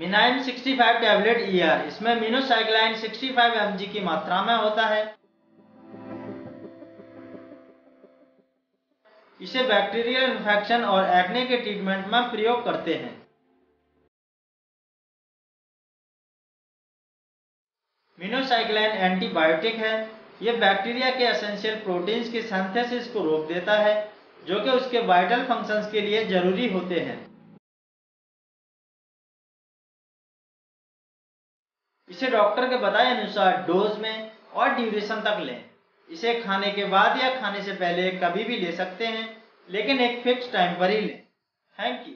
मिनाइन 65 tablet ER इसमें मिनोसाइक्लाइन 65 MG की मात्रा में होता है। इसे बैक्टीरियल इन्फेक्शन और एक्ने के ट्रीटमेंट में प्रयोग करते हैं। मिनोसाइक्लाइन एंटीबायोटिक है। यह बैक्टीरिया के एसेंशियल प्रोटीन्स की सिंथेसिस को रोक देता है, जो कि उसके वाइटल फ़ंक्शंस के लिए ज़रूरी होते हैं। इसे डॉक्टर के बताए अनुसार डोज में और ड्यूरेशन तक लें। इसे खाने के बाद या खाने से पहले कभी भी ले सकते हैं, लेकिन एक फिक्स टाइम पर ही लें। Thank you.